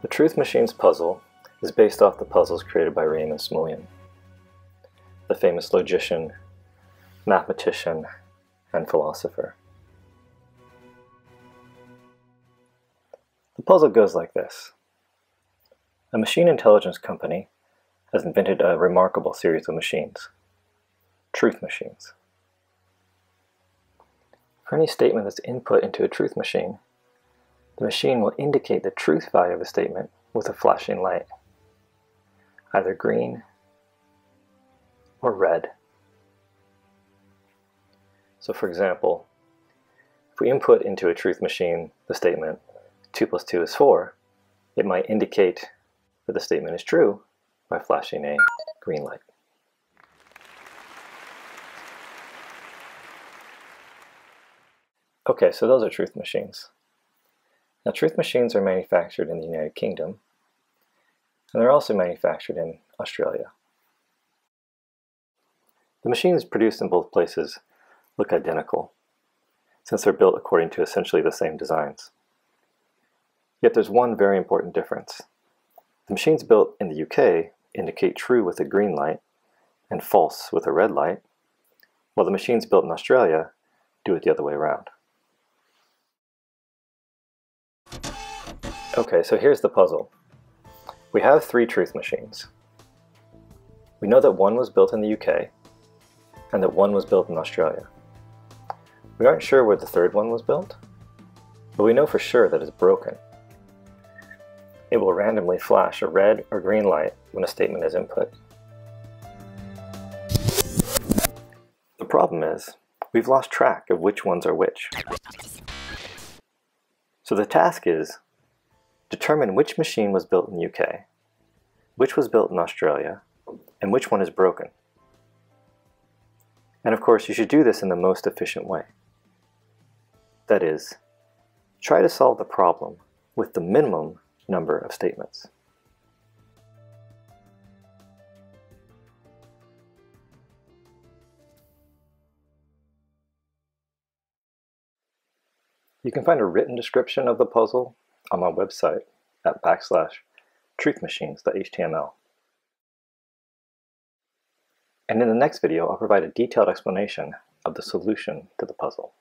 The Truth Machines puzzle is based off the puzzles created by Raymond Smullyan, the famous logician, mathematician, and philosopher. The puzzle goes like this. A machine intelligence company has invented a remarkable series of machines, truth machines. For any statement that's input into a truth machine, the machine will indicate the truth value of the statement with a flashing light, either green or red. So for example, if we input into a truth machine the statement 2 plus 2 is 4, it might indicate that the statement is true by flashing a green light. Okay, so those are truth machines. Now truth machines are manufactured in the United Kingdom, and they're also manufactured in Australia. The machines produced in both places look identical, since they're built according to essentially the same designs. Yet there's one very important difference. The machines built in the UK indicate true with a green light and false with a red light, while the machines built in Australia do it the other way around. Okay, so here's the puzzle. We have three truth machines. We know that one was built in the UK and that one was built in Australia. We aren't sure where the third one was built, but we know for sure that it's broken. It will randomly flash a red or green light when a statement is input. The problem is, we've lost track of which ones are which. So the task is, determine which machine was built in UK, which was built in Australia, and which one is broken. And of course, you should do this in the most efficient way. That is, try to solve the problem with the minimum number of statements. You can find a written description of the puzzle on my website at backslash truthmachines.html. And in the next video, I'll provide a detailed explanation of the solution to the puzzle.